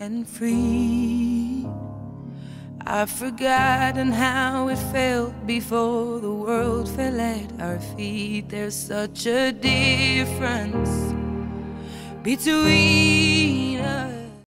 and free. I've forgotten how it felt before the world fell at our feet. There's such a difference between